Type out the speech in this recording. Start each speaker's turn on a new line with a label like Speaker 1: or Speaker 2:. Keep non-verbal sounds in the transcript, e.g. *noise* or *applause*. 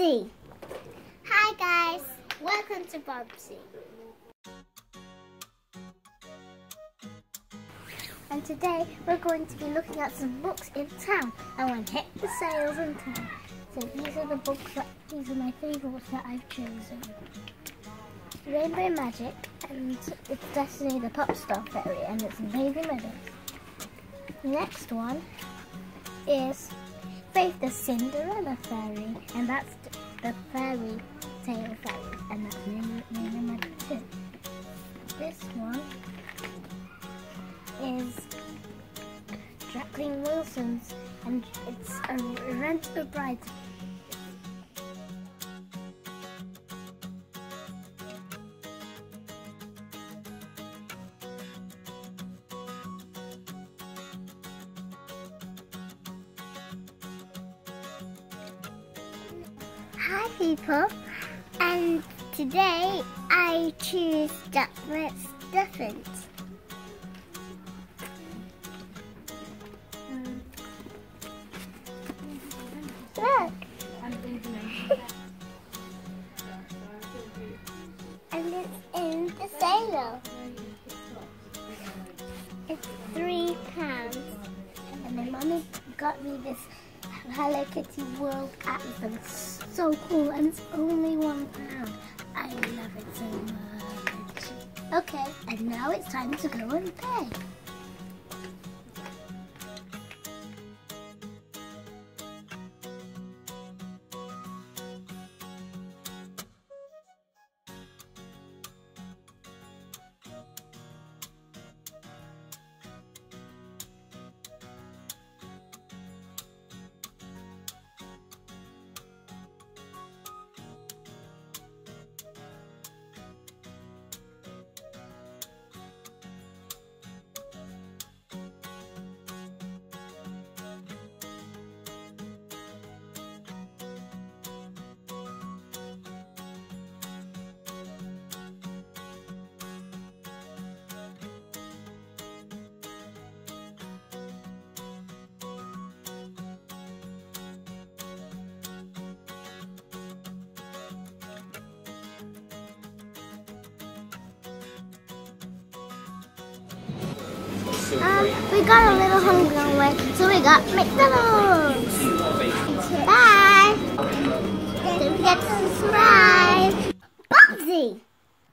Speaker 1: Bobbzee! Hi guys, welcome to Bobbzee. And today we're going to be looking at some books in town and when hit the sales in town. So these are the books that, these are my favourites that I've chosen. Rainbow Magic and it's Destiny the Pop Star Fairy and it's Daisy Meadows. Next one is Faith the Cinderella Fairy, and that's the fairy tale fairy, and Rainbow Magic too. This one is Jacqueline Wilson's, and it's a Rent a Bride Hi people, and today I choose Doc McStuffins. Look! *laughs* and it's in the sale. It's three pounds, and my mummy got me this Hello Kitty World Atlas. So cool and it's only one pound. I love it so much. Okay, and now it's time to go and pay. Um, we got a little hungry so we got McDonald's. Bye.